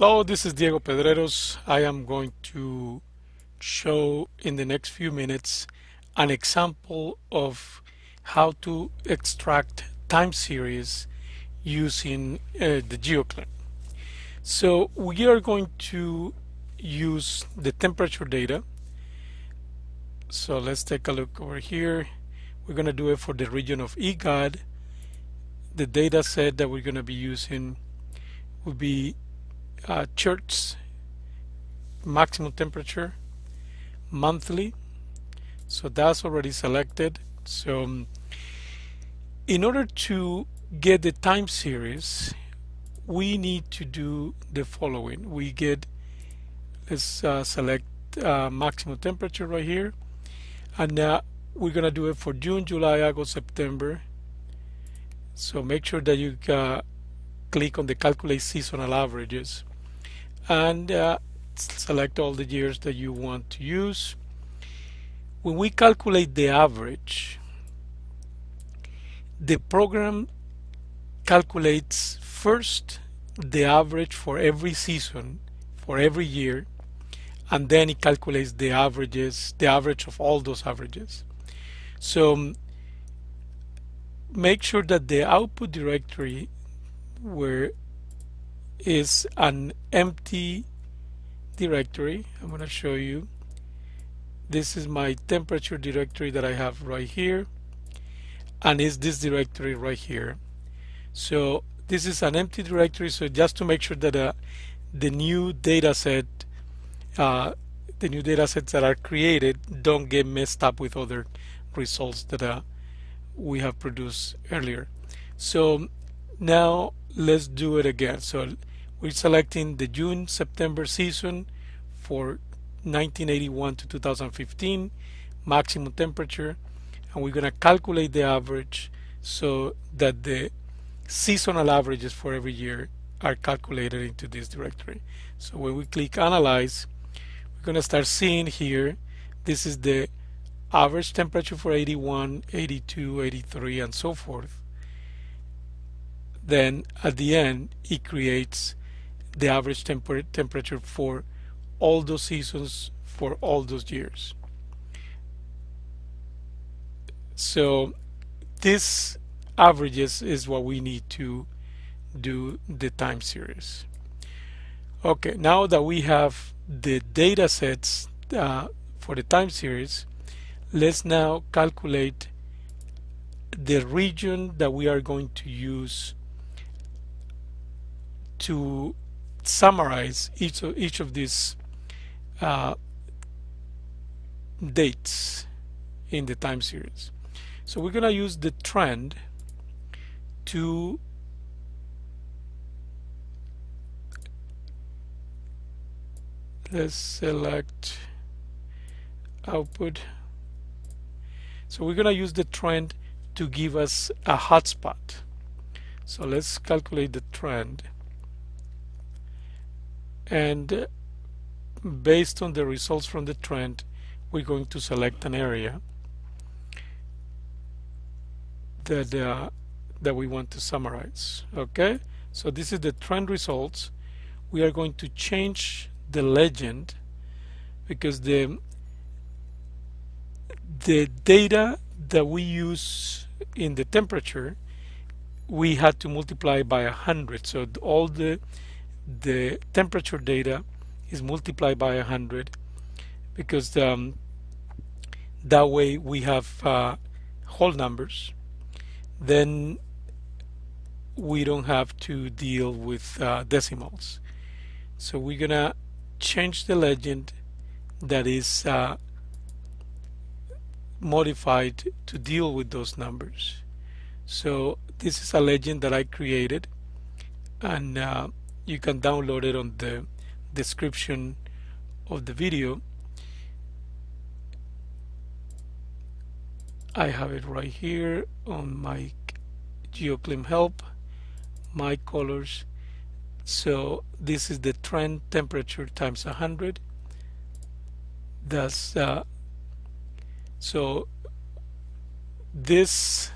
Hello, this is Diego Pedreros. I am going to show in the next few minutes an example of how to extract time series using uh, the GeoClim. So we are going to use the temperature data. So let's take a look over here. We're going to do it for the region of IGAD. The data set that we're going to be using will be uh, maximum temperature monthly. So that's already selected. So um, in order to get the time series we need to do the following. We get let's uh, select uh, maximum temperature right here. And uh, we're gonna do it for June July August September. So make sure that you uh, click on the calculate seasonal averages and uh, select all the years that you want to use. When we calculate the average, the program calculates first the average for every season, for every year, and then it calculates the averages, the average of all those averages. So um, make sure that the output directory where is an empty directory. I'm going to show you. This is my temperature directory that I have right here and is this directory right here. So this is an empty directory so just to make sure that uh, the new data set uh, the new data sets that are created don't get messed up with other results that uh, we have produced earlier. So now let's do it again. So we're selecting the June-September season for 1981 to 2015, maximum temperature, and we're going to calculate the average so that the seasonal averages for every year are calculated into this directory. So when we click Analyze, we're going to start seeing here, this is the average temperature for 81, 82, 83, and so forth. Then at the end, it creates the average temper temperature for all those seasons for all those years. So this averages is what we need to do the time series. Okay, now that we have the data sets uh, for the time series, let's now calculate the region that we are going to use to summarize each of, each of these uh, dates in the time series. So we're going to use the trend to let's select output. So we're going to use the trend to give us a hotspot. So let's calculate the trend and based on the results from the trend we're going to select an area that uh, that we want to summarize okay? So this is the trend results. We are going to change the legend because the the data that we use in the temperature we had to multiply by a hundred. So all the the temperature data is multiplied by 100 because um, that way we have uh, whole numbers. Then we don't have to deal with uh, decimals. So we're gonna change the legend that is uh, modified to deal with those numbers. So this is a legend that I created and uh, you can download it on the description of the video. I have it right here on my GeoClim help my colors. So this is the trend temperature times 100 that's uh, so this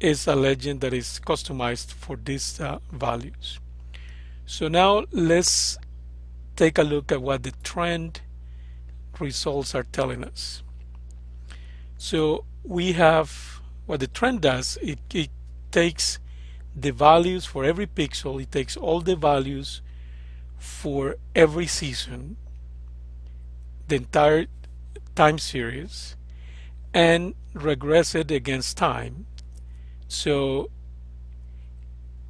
is a legend that is customized for these uh, values. So now let's take a look at what the trend results are telling us. So we have what the trend does, it, it takes the values for every pixel, it takes all the values for every season, the entire time series, and regress it against time. So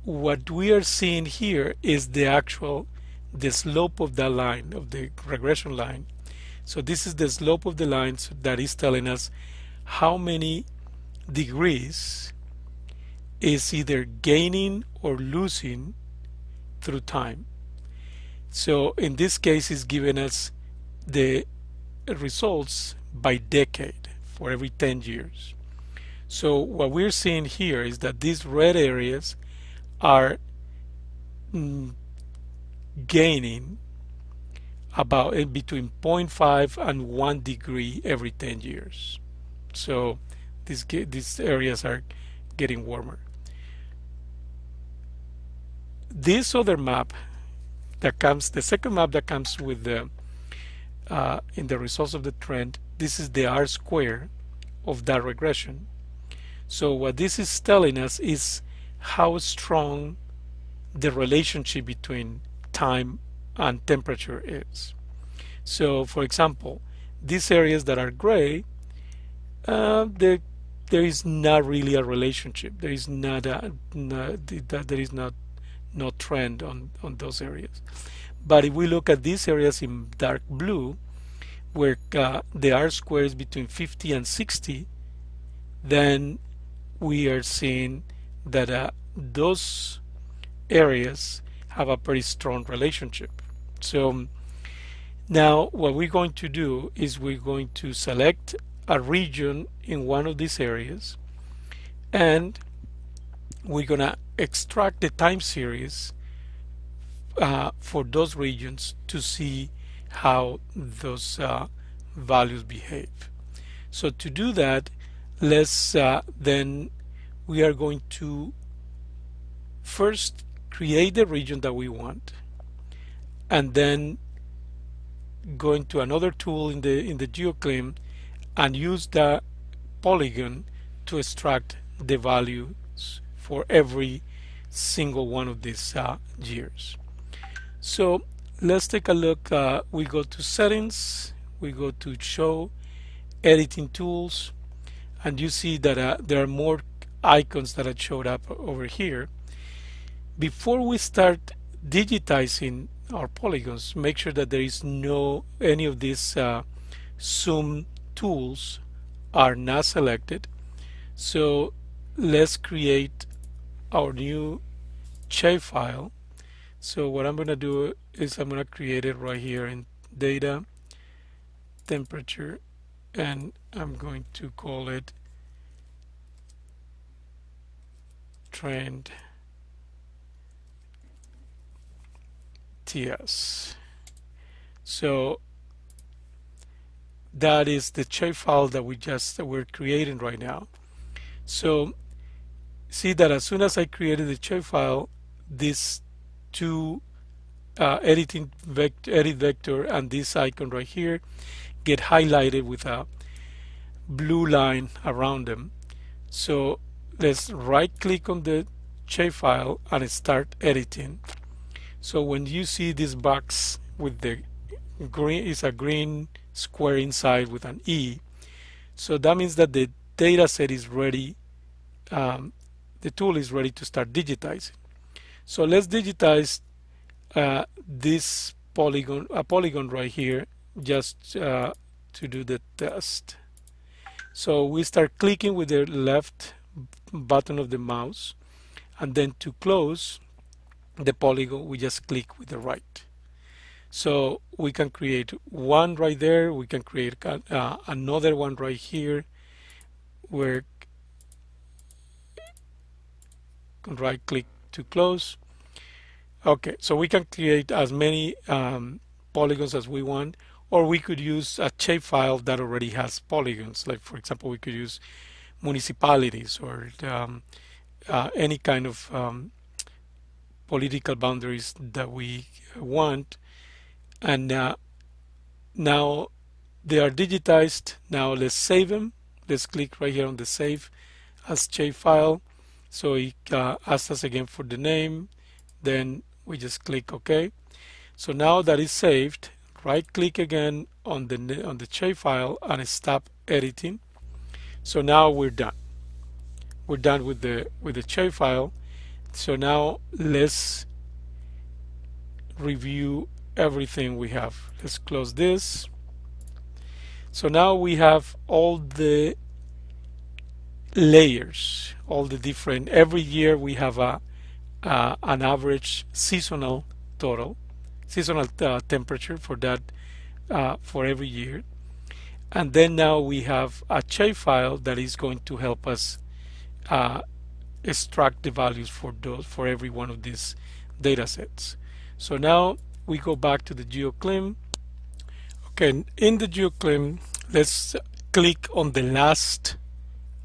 what we are seeing here is the actual the slope of that line of the regression line. So this is the slope of the line that is telling us how many degrees is either gaining or losing through time. So in this case it's giving us the results by decade for every 10 years. So what we're seeing here is that these red areas are mm, gaining about between 0.5 and 1 degree every 10 years. So these these areas are getting warmer. This other map that comes, the second map that comes with the uh, in the results of the trend, this is the R square of that regression. So what this is telling us is how strong the relationship between time and temperature is. So for example, these areas that are gray, uh, there, there is not really a relationship. There is not a, not, there is not no trend on, on those areas. But if we look at these areas in dark blue, where uh, the R square is between 50 and 60, then we are seeing that uh, those areas have a pretty strong relationship. So now what we're going to do is we're going to select a region in one of these areas and we're going to extract the time series uh, for those regions to see how those uh, values behave. So to do that, let's uh, then we are going to first create the region that we want and then go into another tool in the in the geoclim and use the polygon to extract the values for every single one of these uh, years. So let's take a look uh, we go to settings we go to show editing tools and you see that uh, there are more icons that have showed up over here before we start digitizing our polygons make sure that there is no any of these uh, zoom tools are not selected so let's create our new shape file. so what I'm gonna do is I'm gonna create it right here in data temperature and I'm going to call it trend TS. So that is the shapefile that we just that we're creating right now. So see that as soon as I created the shapefile, these two uh, editing vector, edit vector and this icon right here get highlighted with a blue line around them. So let's right click on the shapefile and start editing. So when you see this box with the green is a green square inside with an E, so that means that the data set is ready, um, the tool is ready to start digitizing. So let's digitize uh, this polygon, a polygon right here, just uh, to do the test. So we start clicking with the left button of the mouse and then to close the polygon we just click with the right. So we can create one right there we can create uh, another one right here where right click to close. Okay so we can create as many um, polygons as we want or we could use a shape file that already has polygons. Like for example we could use municipalities or um, uh, any kind of um, political boundaries that we want. And uh, now they are digitized. Now let's save them. Let's click right here on the save as shapefile. so it uh, asks us again for the name. Then we just click OK. So now that is saved right click again on the on the shapefile and stop editing so now we're done. We're done with the with the file. So now let's review everything we have. Let's close this. So now we have all the layers all the different every year we have a an average seasonal total seasonal uh, temperature for that uh, for every year and then now we have a file that is going to help us uh, extract the values for those for every one of these data sets. So now we go back to the GeoClim. Okay, in the GeoClim, let's click on the last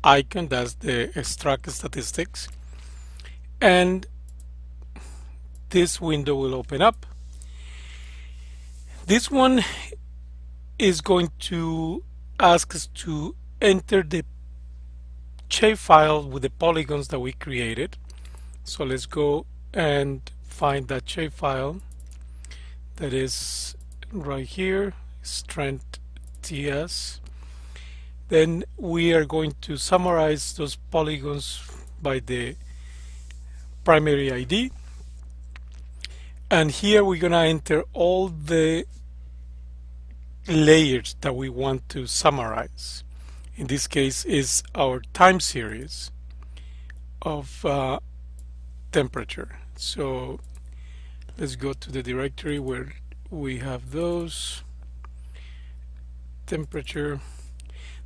icon, that's the extract statistics, and this window will open up. This one is going to ask us to enter the shapefile with the polygons that we created. So let's go and find that shapefile that is right here, trend TS. Then we are going to summarize those polygons by the primary ID. And here we're going to enter all the layers that we want to summarize. In this case is our time series of uh, temperature. So let's go to the directory where we have those. Temperature.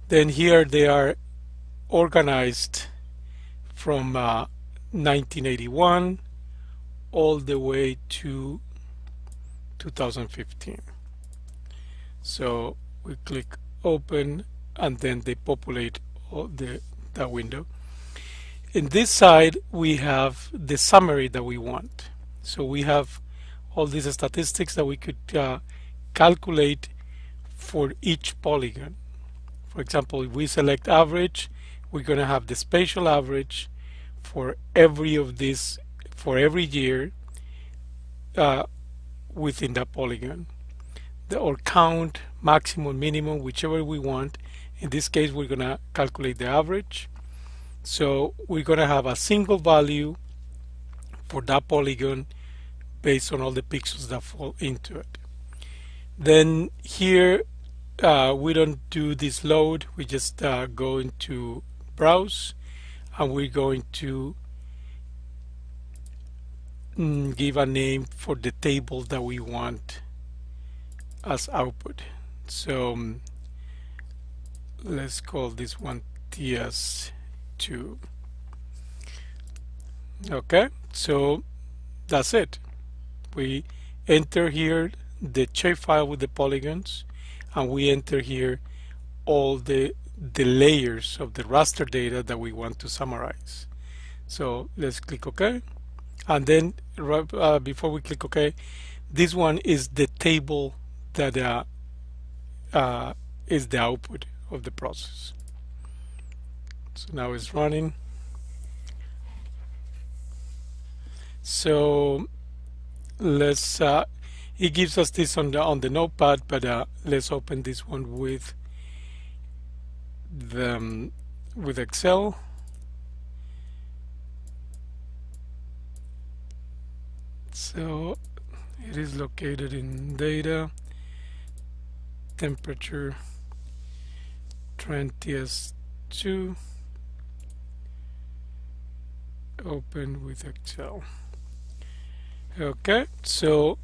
Then here they are organized from uh, 1981 all the way to 2015 so we click open and then they populate the that window. In this side we have the summary that we want. So we have all these statistics that we could uh, calculate for each polygon. For example, if we select average, we're going to have the spatial average for every of these, for every year uh, within that polygon. Or count, maximum, minimum, whichever we want, in this case, we're going to calculate the average. So we're going to have a single value for that polygon based on all the pixels that fall into it. Then here, uh, we don't do this load. We just uh, go into browse and we're going to mm, give a name for the table that we want as output. So um, let's call this one ts2 okay so that's it. We enter here the shapefile with the polygons and we enter here all the the layers of the raster data that we want to summarize. So let's click OK. And then uh, before we click OK this one is the table that uh, uh, is the output of the process. So now it's running. So let's uh, it gives us this on the on the notepad but uh, let's open this one with the um, with Excel so it is located in data temperature trend TS2 open with Excel. Okay so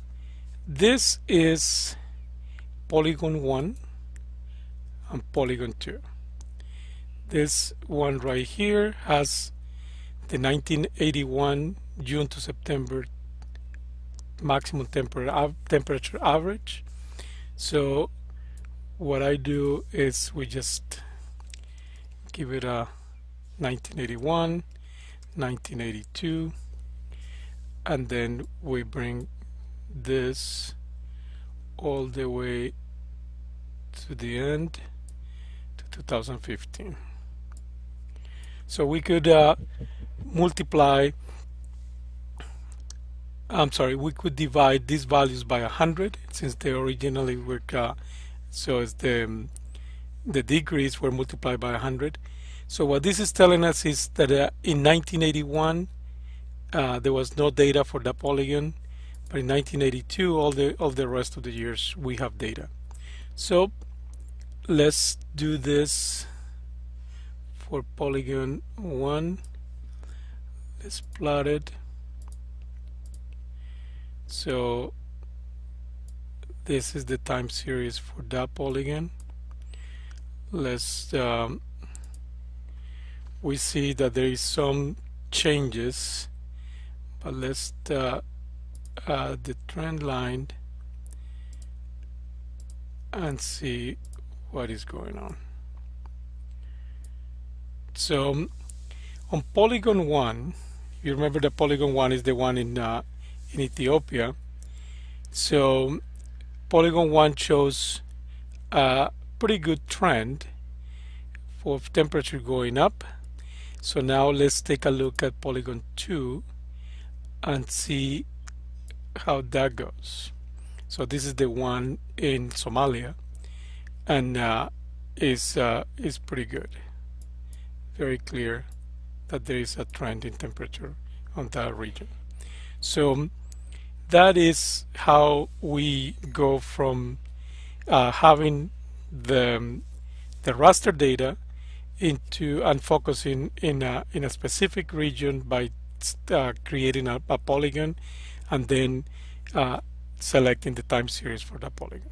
this is polygon 1 and polygon 2 this one right here has the 1981 June to September maximum temperature average. So what I do is we just give it a 1981 1982 and then we bring this all the way to the end to 2015 so we could uh, multiply I'm sorry we could divide these values by 100 since they originally were uh, so as the the degrees were multiplied by 100 so what this is telling us is that uh, in 1981 uh, there was no data for that polygon but in 1982 all the all the rest of the years we have data. So let's do this for polygon 1 let's plot it. So this is the time series for that polygon let's um, we see that there is some changes but let's uh, the trend line and see what is going on. So on polygon 1 you remember the polygon 1 is the one in uh, in Ethiopia. So polygon 1 shows a pretty good trend for temperature going up. So now let's take a look at polygon 2 and see how that goes. So this is the one in Somalia and uh, is uh, is pretty good. Very clear that there is a trend in temperature on that region. So that is how we go from uh, having the the raster data into and focusing in a in a specific region by uh, creating a, a, polygon and then uh, selecting the time series for that polygon.